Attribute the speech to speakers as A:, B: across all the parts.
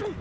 A: Ugh!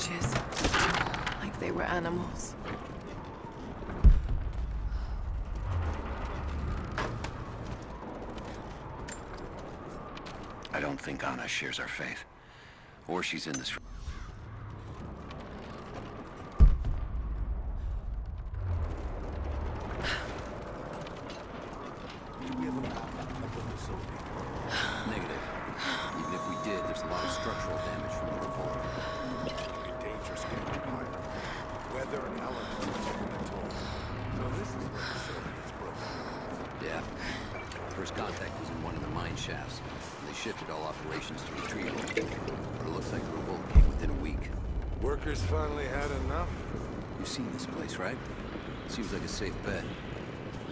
A: cages. Like they were animals.
B: I don't think Ana shares our faith. Or she's in this room.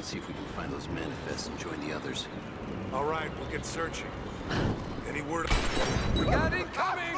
B: see if we can find those manifests and join the others.
C: All right, we'll get searching. Any word?
D: We got incoming!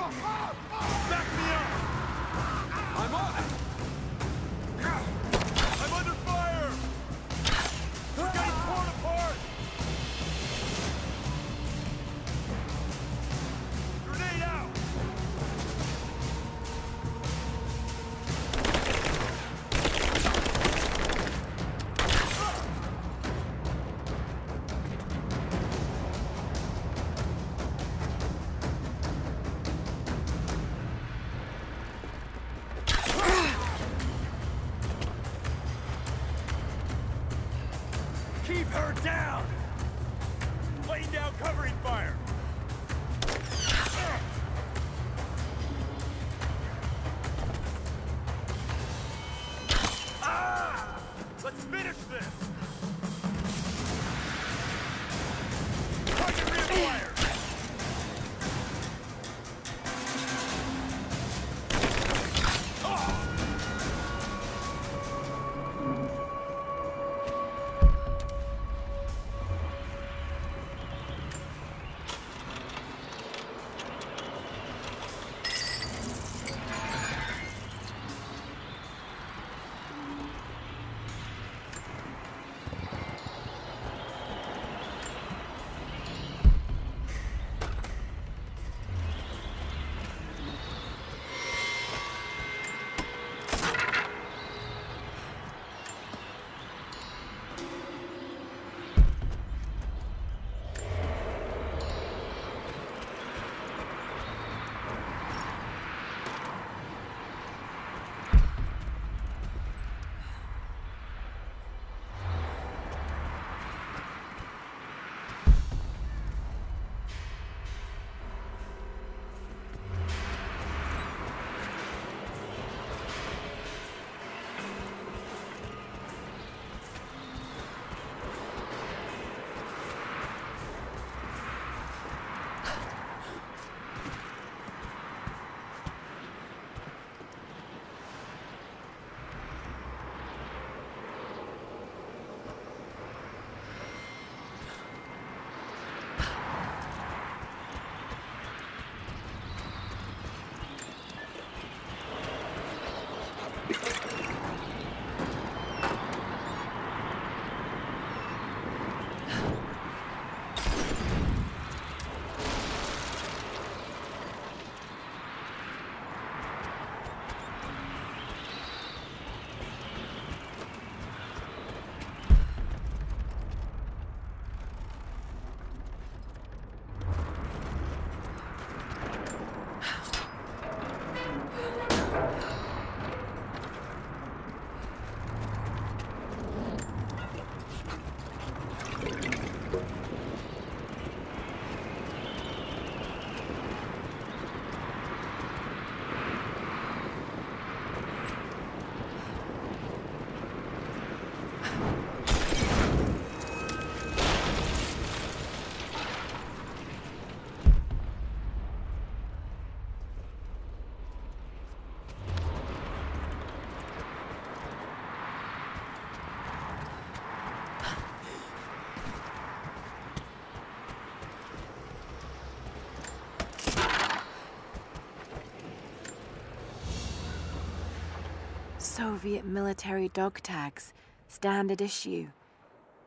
A: Soviet military dog tags, standard issue.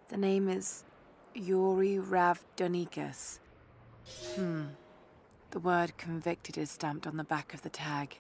A: The name is Yuri Ravdonikas. Hmm. The word convicted is stamped on the back of the tag.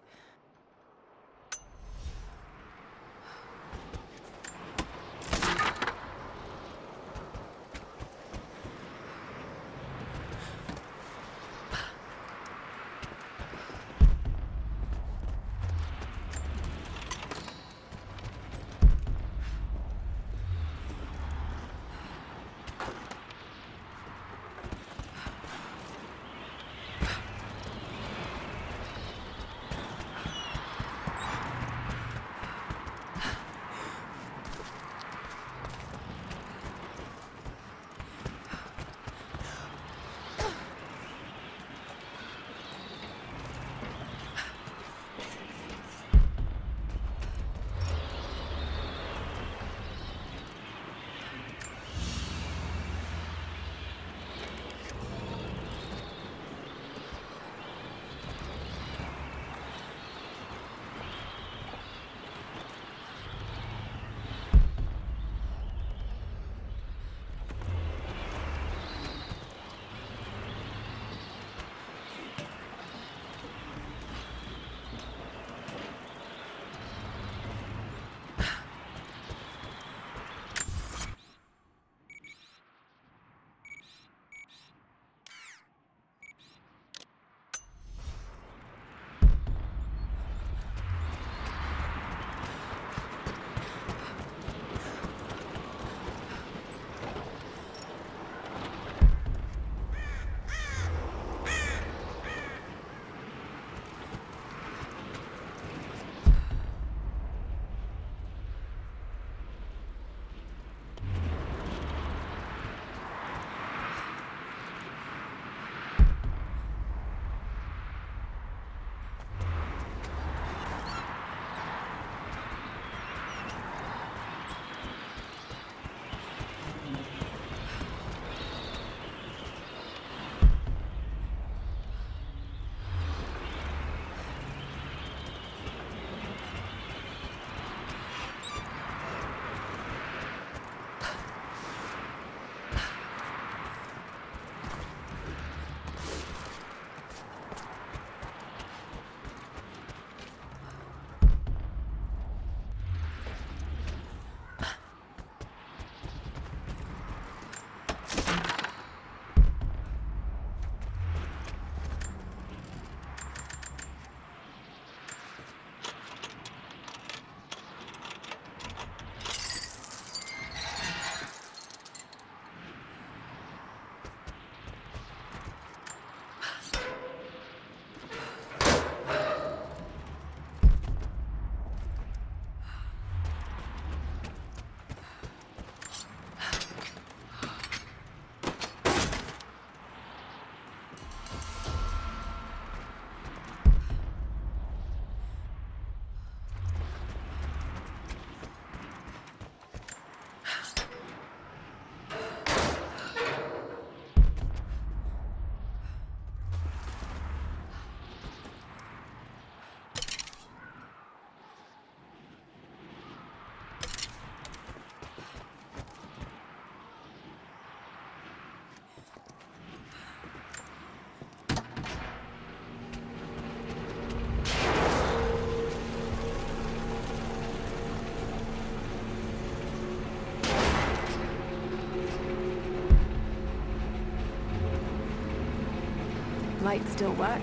A: Lights still work?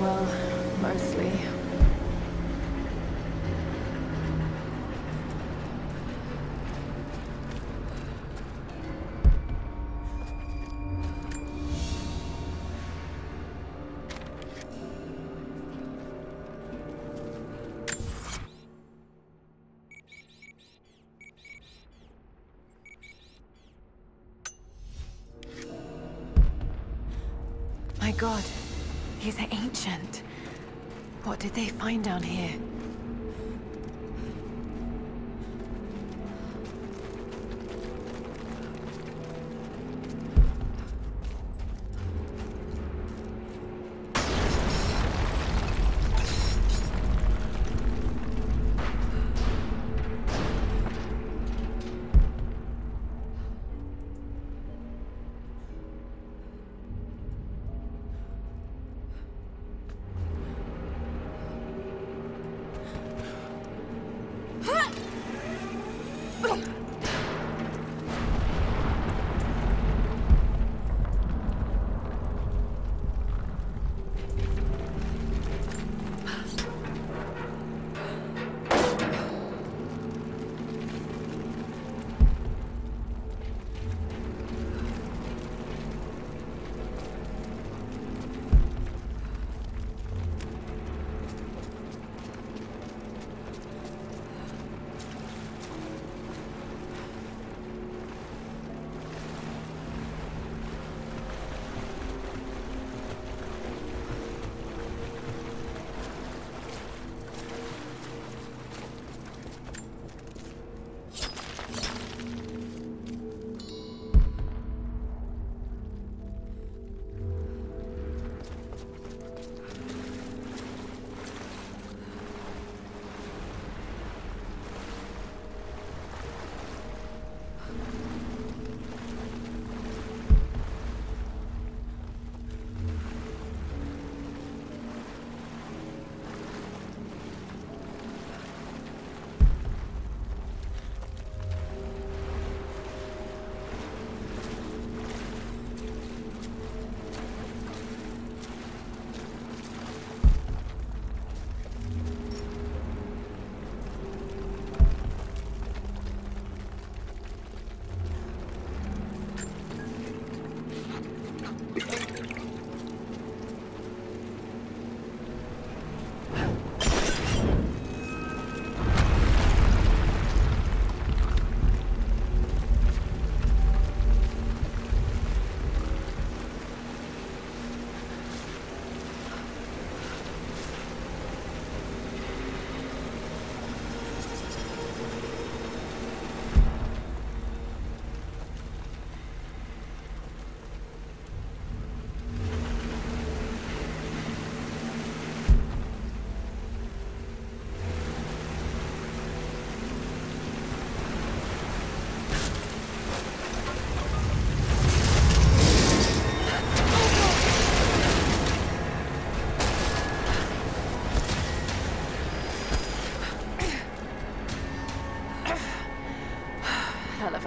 A: Well, mostly. Down here?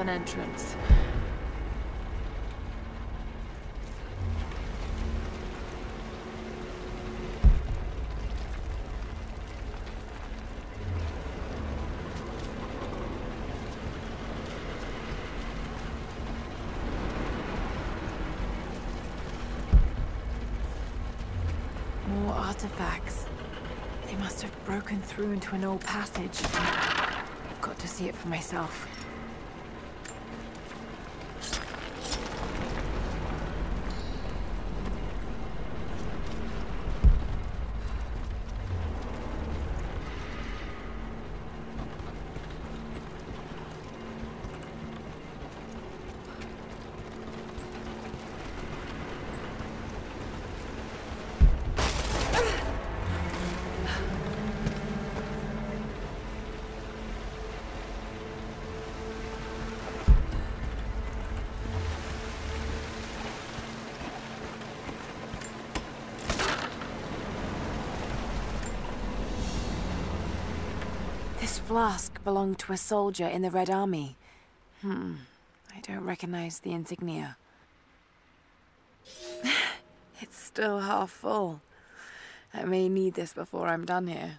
A: An entrance. More artifacts. They must have broken through into an old passage. I've got to see it for myself. Flask belonged to a soldier in the Red Army. Hmm, I don't recognize the insignia. it's still half full. I may need this before I'm done here.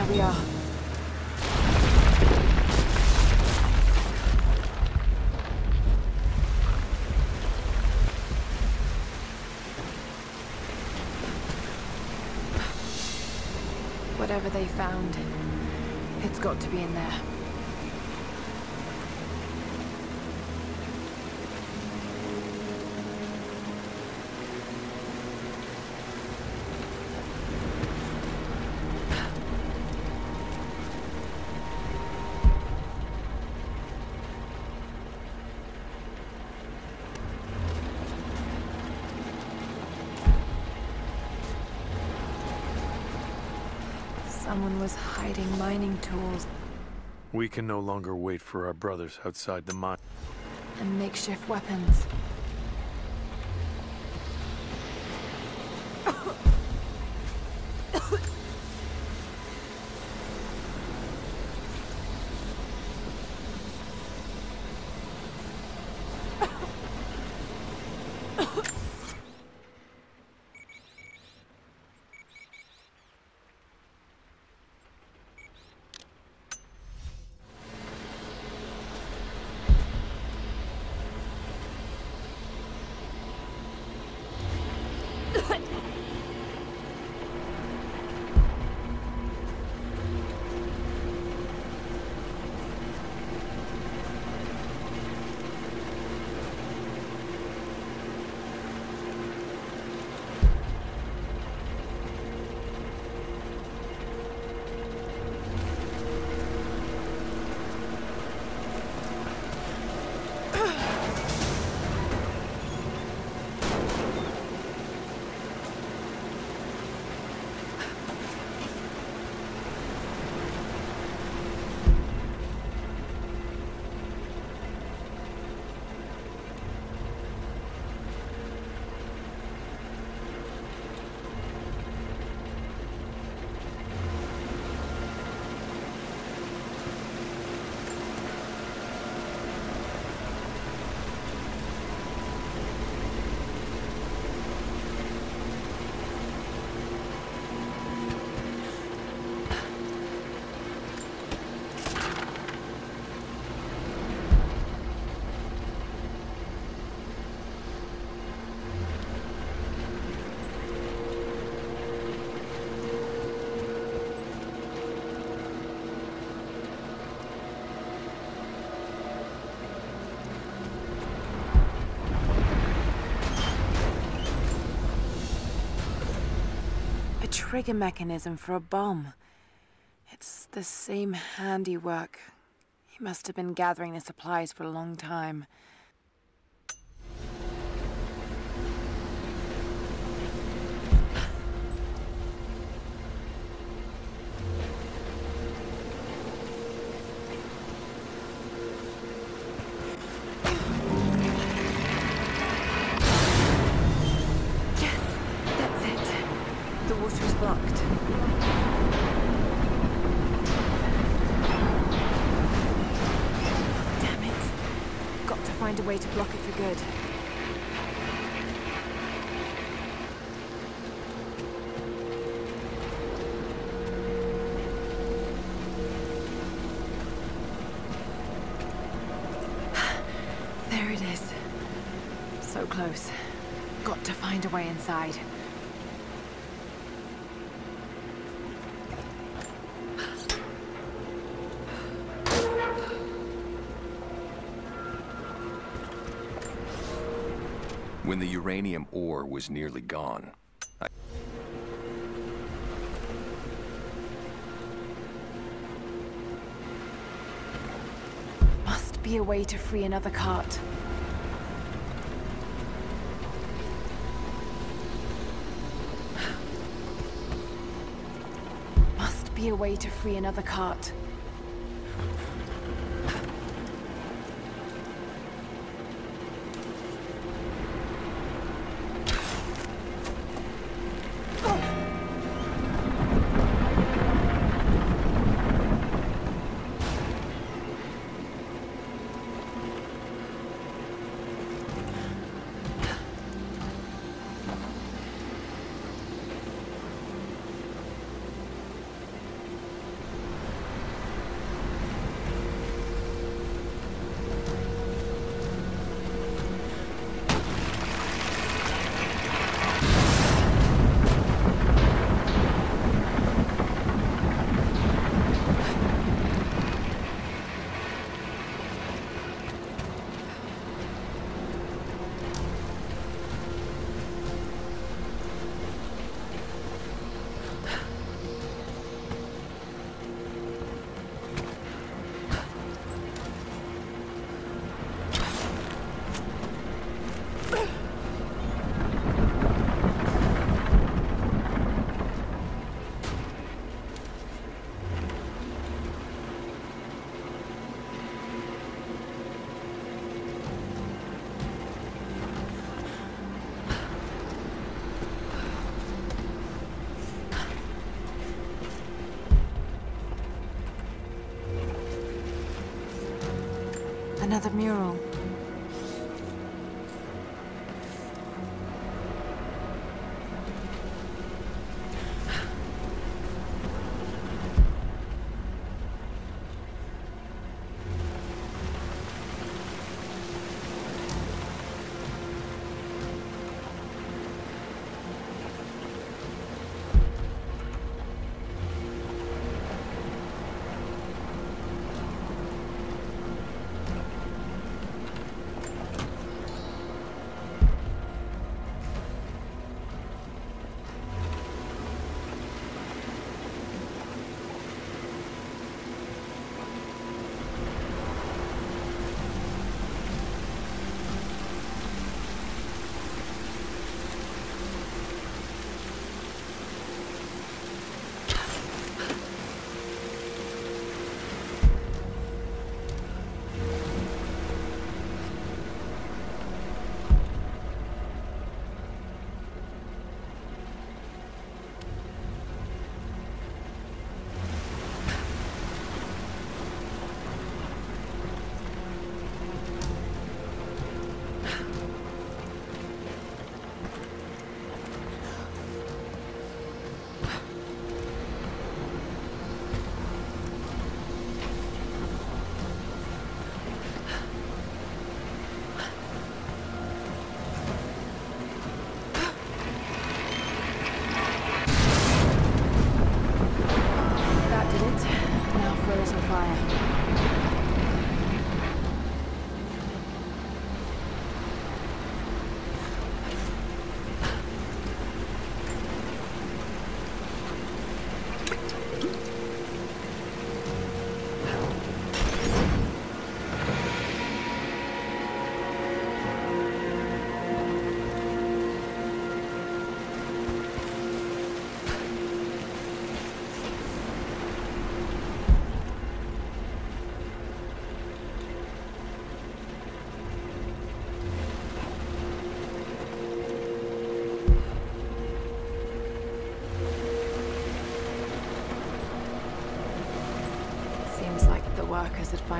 A: There we are. Whatever they found, it's got to be in there. Mining tools
C: We can no longer wait for our brothers outside the mine.
A: and makeshift weapons. A trigger mechanism for a bomb. It's the same handiwork. He must have been gathering the supplies for a long time.
E: Uranium ore was nearly gone.
A: Must be a way to free another cart. Must be a way to free another cart. Another mural.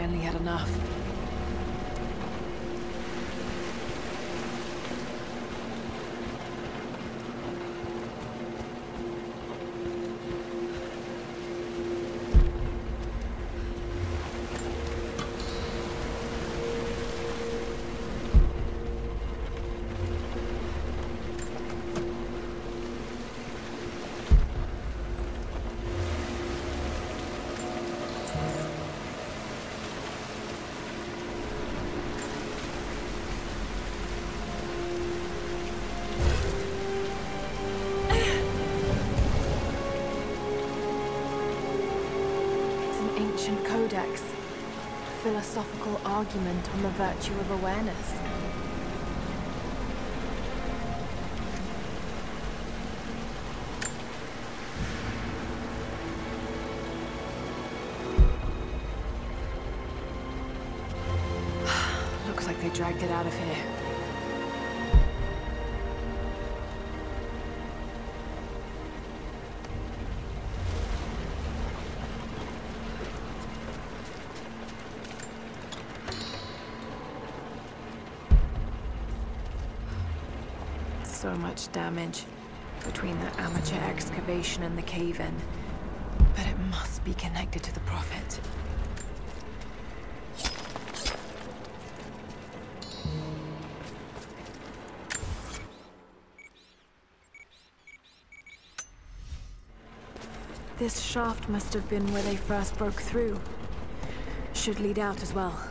A: Finally had enough. Codex. Philosophical argument on the virtue of awareness. Looks like they dragged it out of here. Damage between the amateur excavation and the cave-in. But it must be connected to the Prophet. This shaft must have been where they first broke through. Should lead out as well.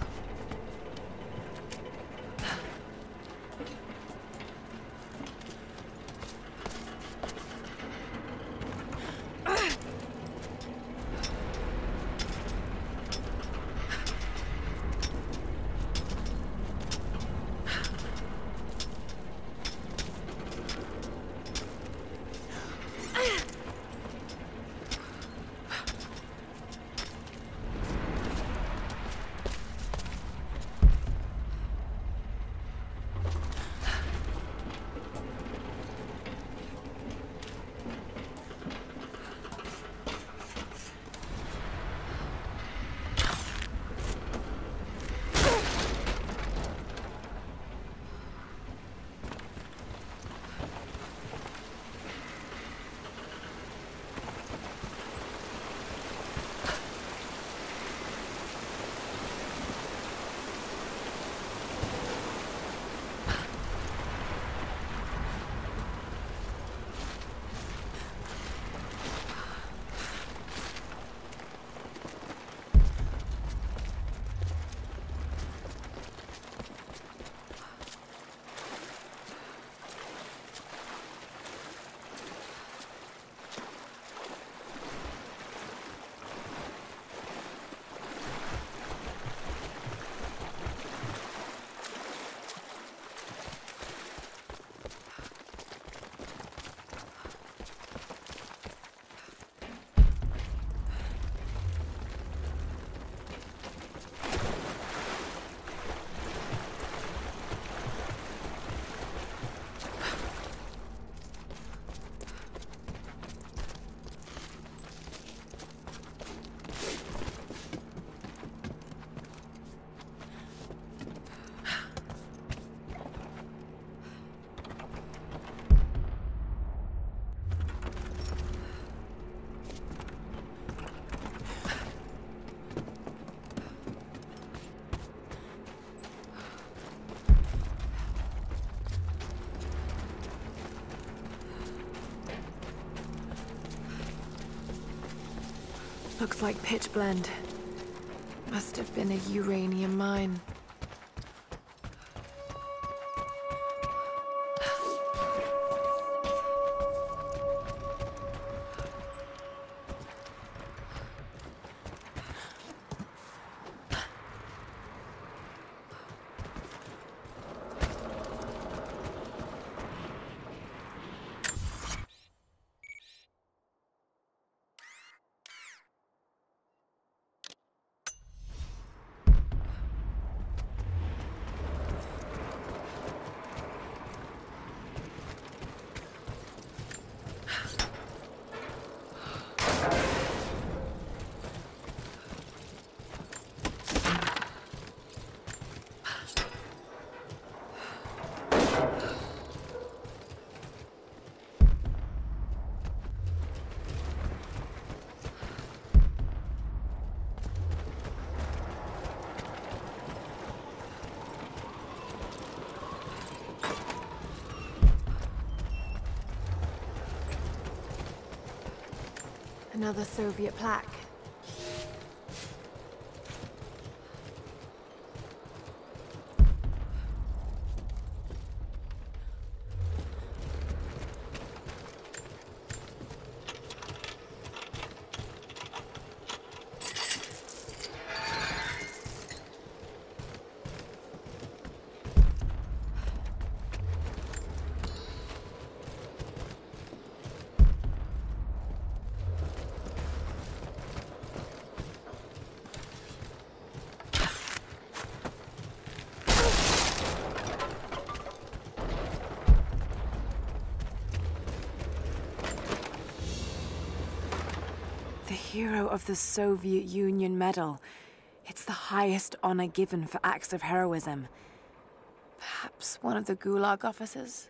A: Looks like pitchblende. Must have been a uranium mine. Another Soviet plaque. Of the Soviet Union Medal. It's the highest honor given for acts of heroism. Perhaps one of the Gulag officers?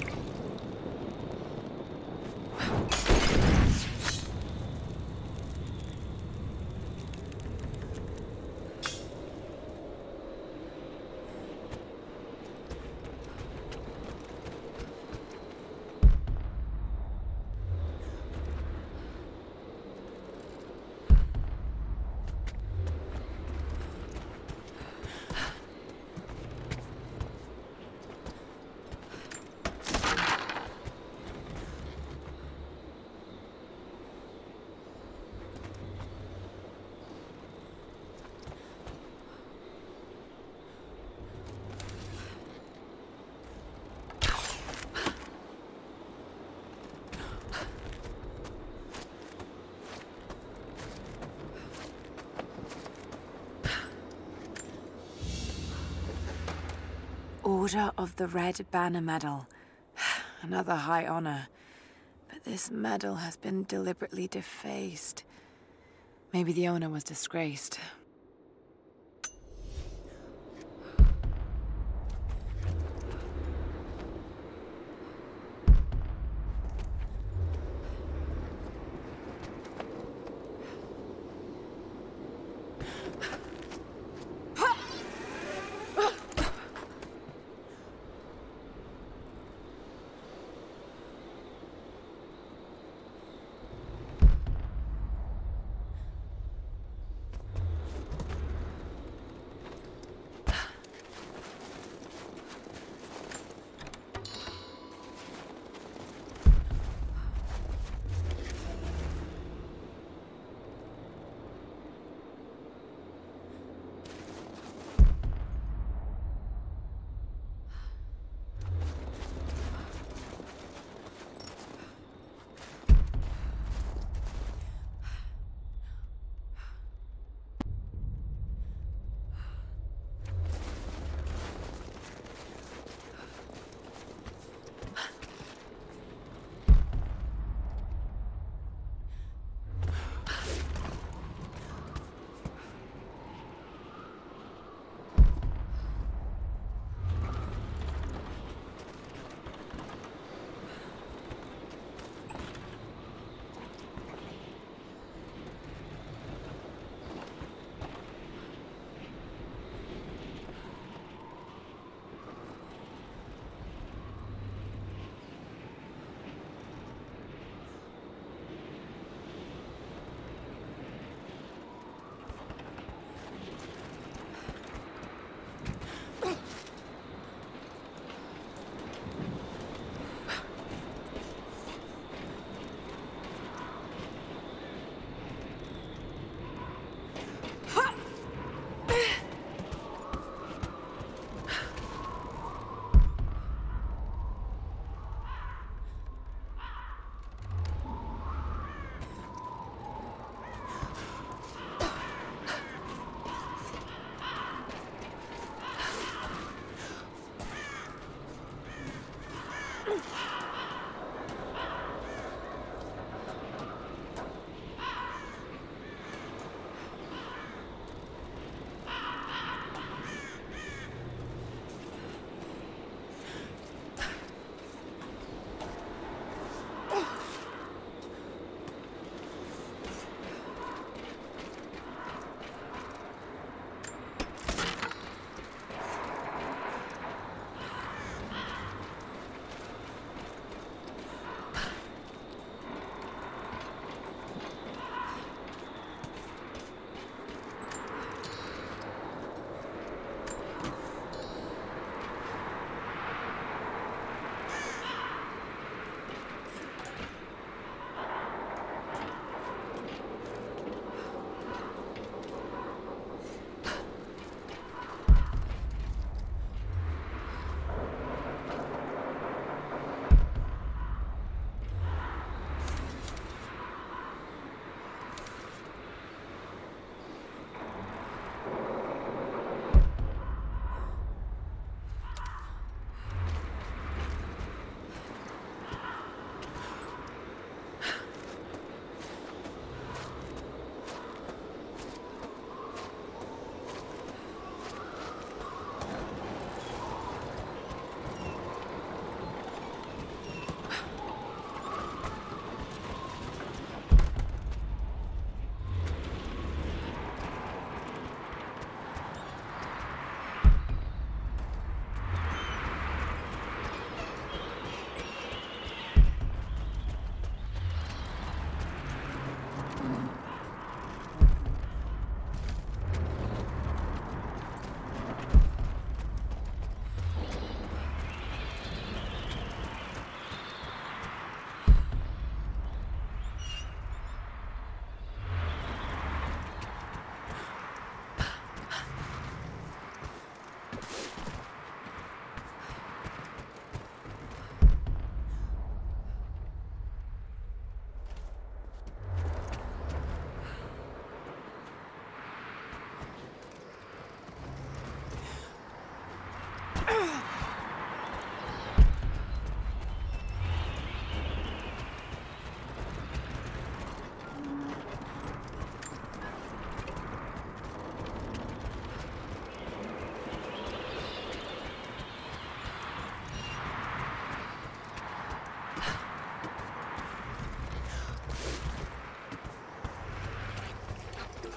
A: Order of the Red Banner Medal. Another high honor. But this medal has been deliberately defaced. Maybe the owner was disgraced.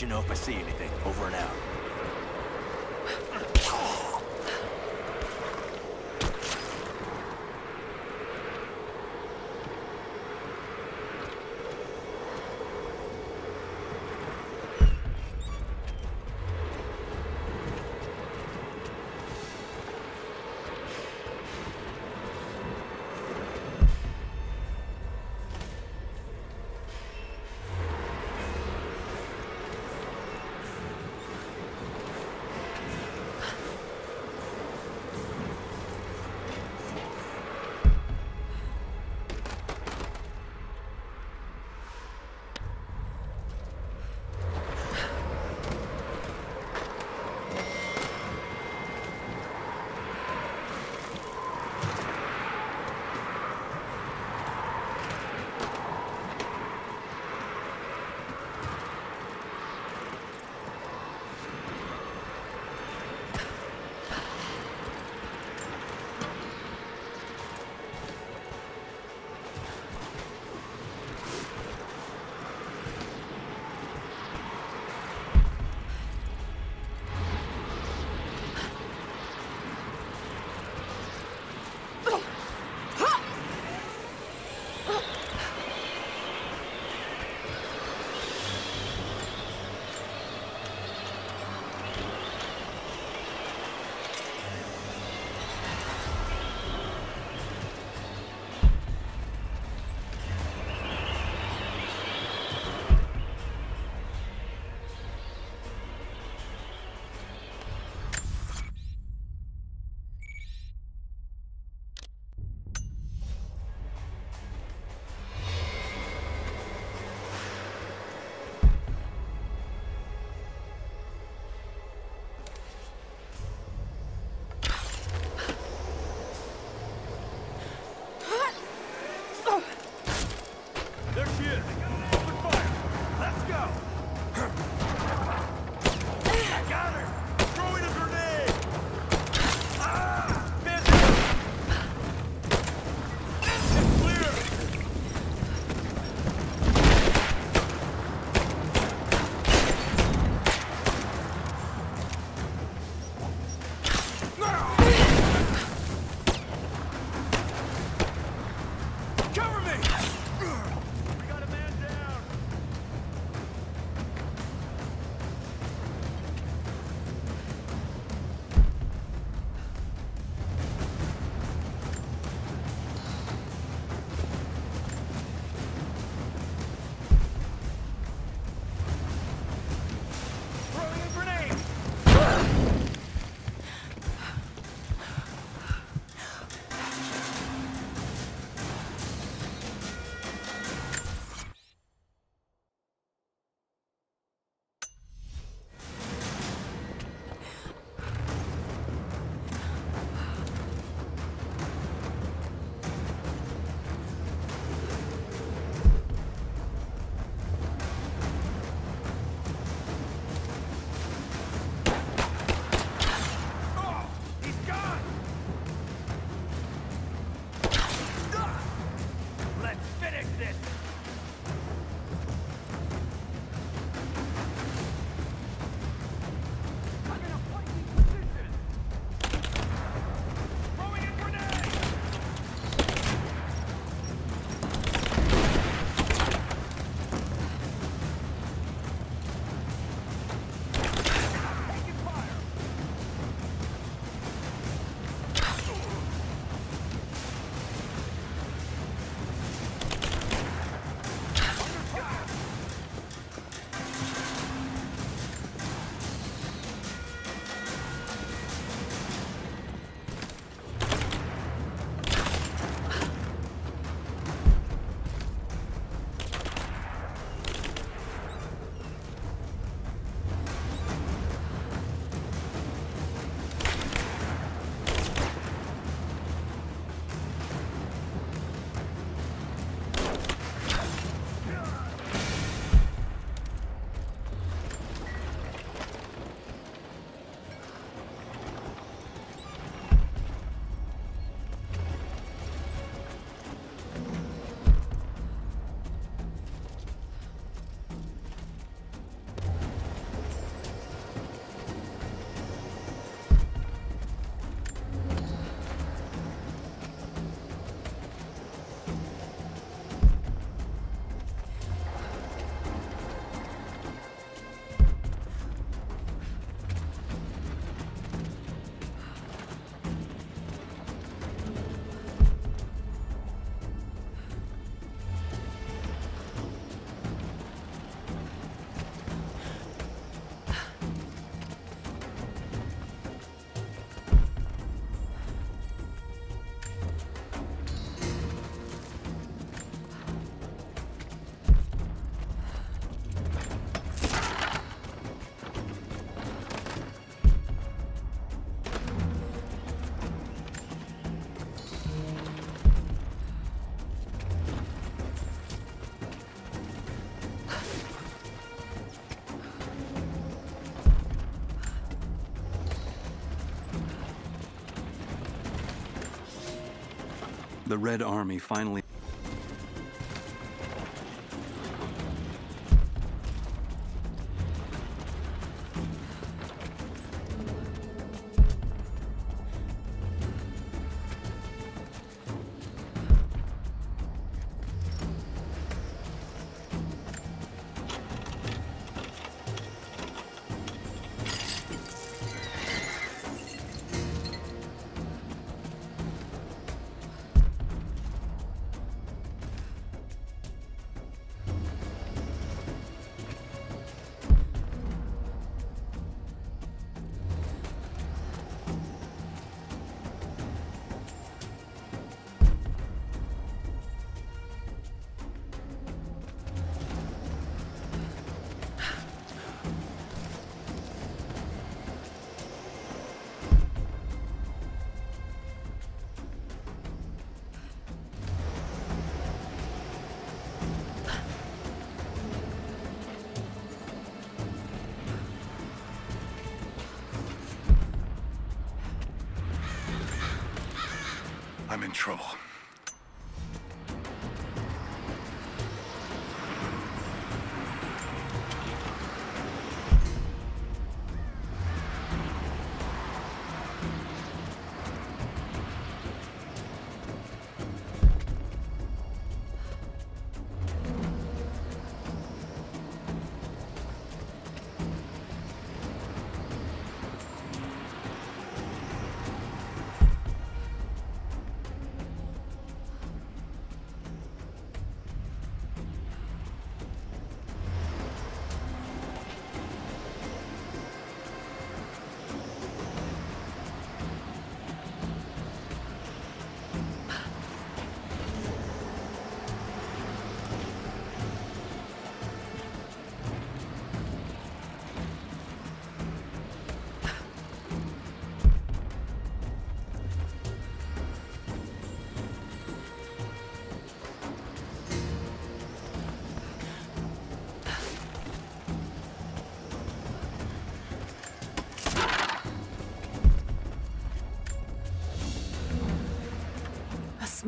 F: you
G: know if I see anything. Over and out.
H: The Red Army finally...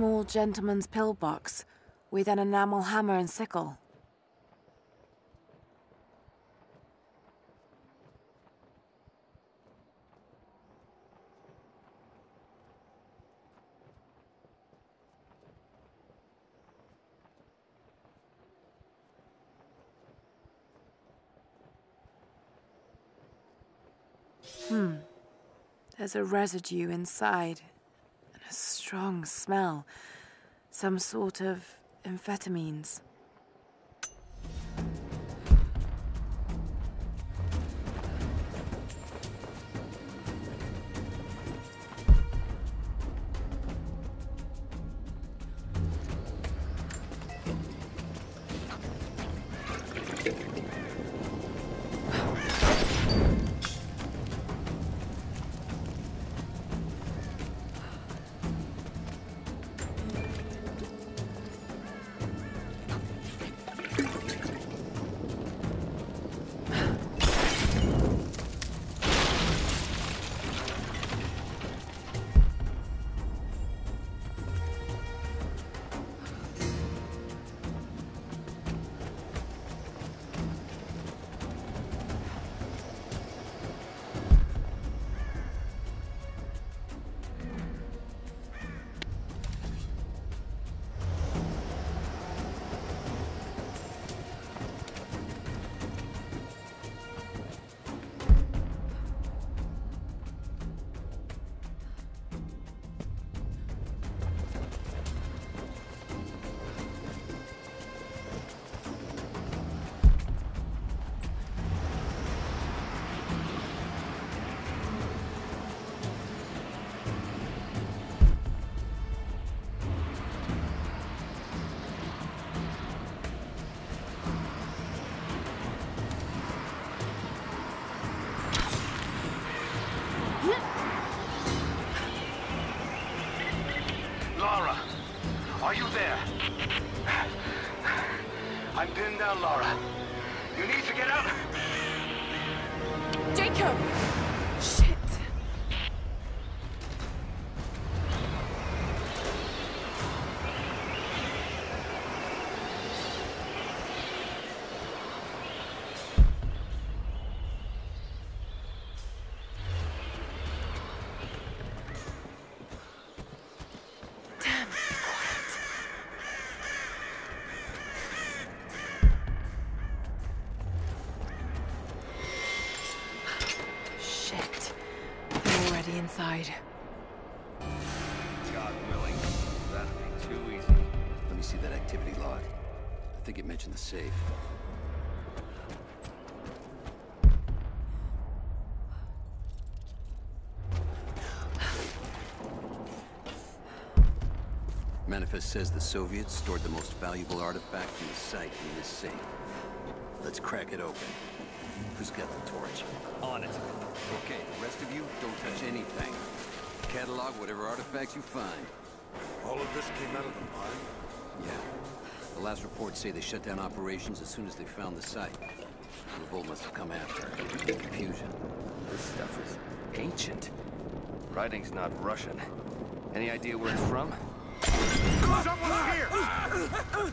A: small gentleman's pillbox with an enamel hammer and sickle. Hmm. There's a residue inside strong smell. Some sort of amphetamines. Inside.
H: God willing, that'd be too easy.
B: Let me see that activity log. I think it mentioned the safe. Manifest says the Soviets stored the most valuable artifact in the site in this safe. Let's crack it open. Who's got the torch?
H: On it.
B: Okay, the rest of you, don't touch anything. Catalog whatever artifacts you find.
C: All of this came out of the mine?
B: Yeah. The last reports say they shut down operations as soon as they found the site. The Revolt must have come after. Confusion.
H: This stuff is ancient. Writing's not Russian. Any idea where it's from?
C: Someone's here!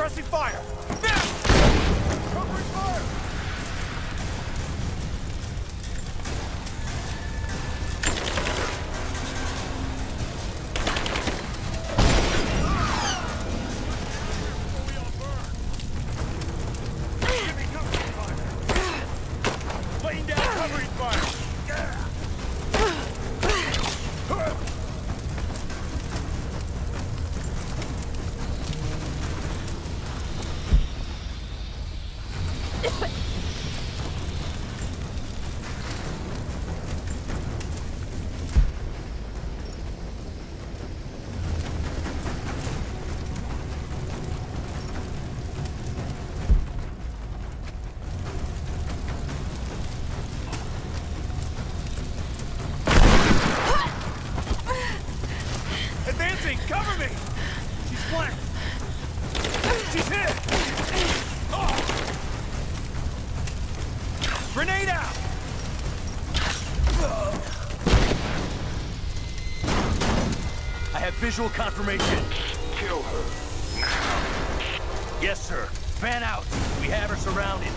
D: Suppressing fire! Visual confirmation.
I: Kill her. Now.
D: Yes, sir. Fan out. We have her surrounded.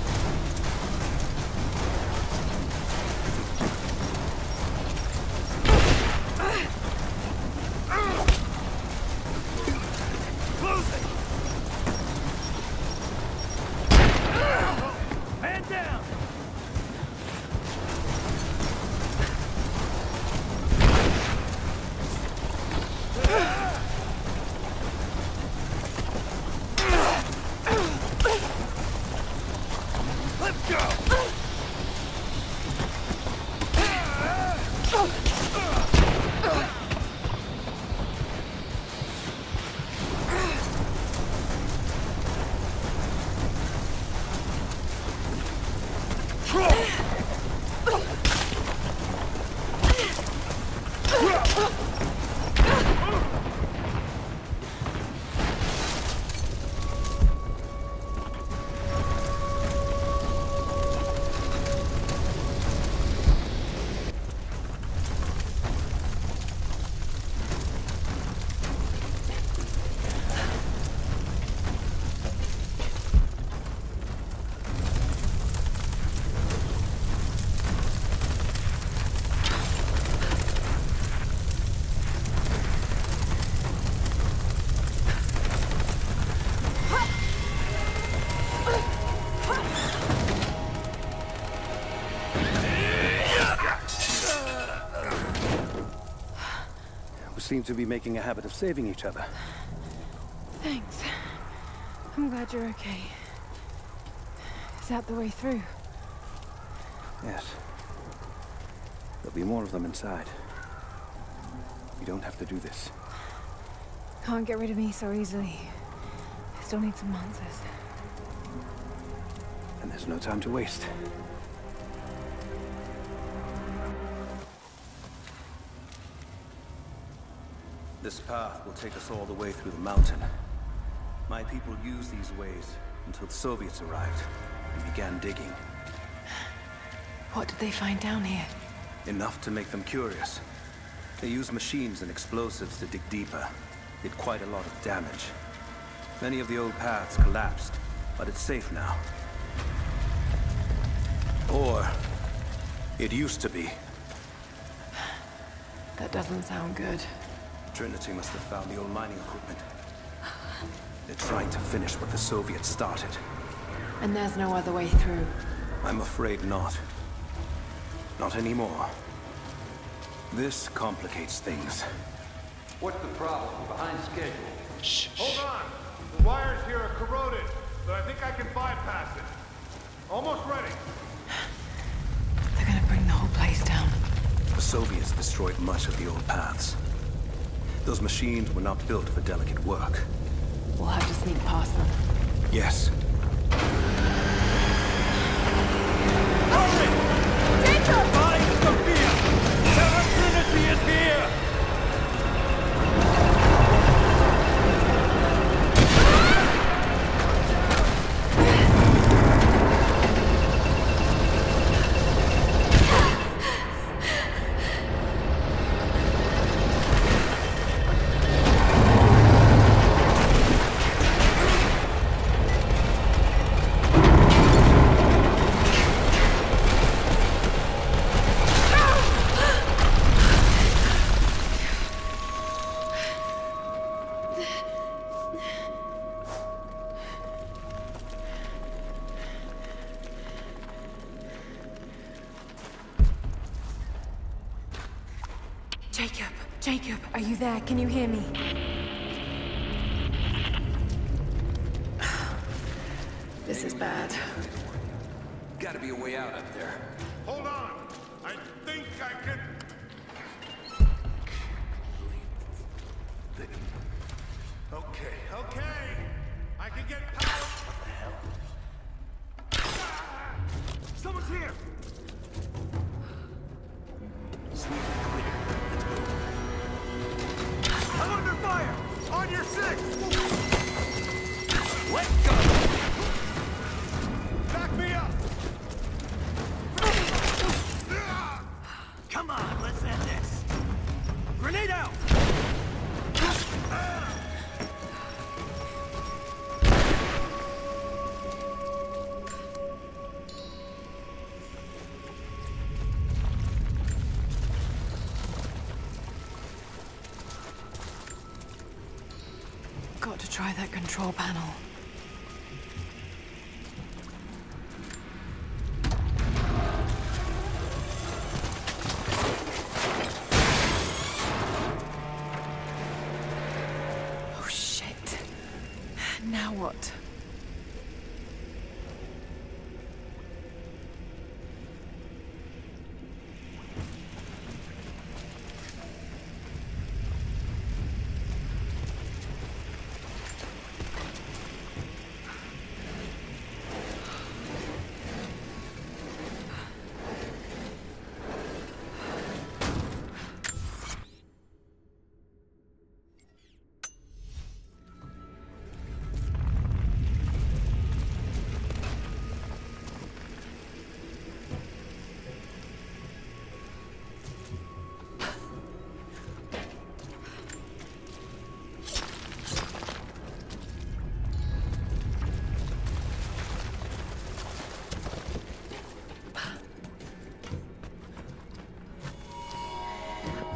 G: Seem to be making a habit of saving each other.
A: Thanks. I'm glad you're okay. Is that the way through?
G: Yes. There'll be more of them inside. You don't have to do this.
A: Can't get rid of me so easily. I still need some answers.
G: And there's no time to waste. This path will take us all the way through the mountain. My people used these ways until the Soviets arrived and began digging.
A: What did they find down here?
G: Enough to make them curious. They used machines and explosives to dig deeper. Did quite a lot of damage. Many of the old paths collapsed, but it's safe now. Or... it used to be.
A: That doesn't sound good.
G: Trinity must have found the old mining equipment. They're trying to finish what the Soviets started.
A: And there's no other way through.
G: I'm afraid not. Not anymore. This complicates things.
B: What's the problem? Behind schedule.
C: Hold on. The wires here are corroded, but I think I can bypass it. Almost ready.
A: They're gonna bring the whole place down.
G: The Soviets destroyed much of the old paths. Those machines were not built for delicate work.
A: We'll have to sneak past them.
G: Yes,
A: Jacob! Jacob, are you there? Can you hear me? This is bad.
B: Gotta be a way out up there.
C: Hold on. I think I can... Okay, okay. I can get power. What the hell? Ah!
D: Someone's here!
A: 是 control panel.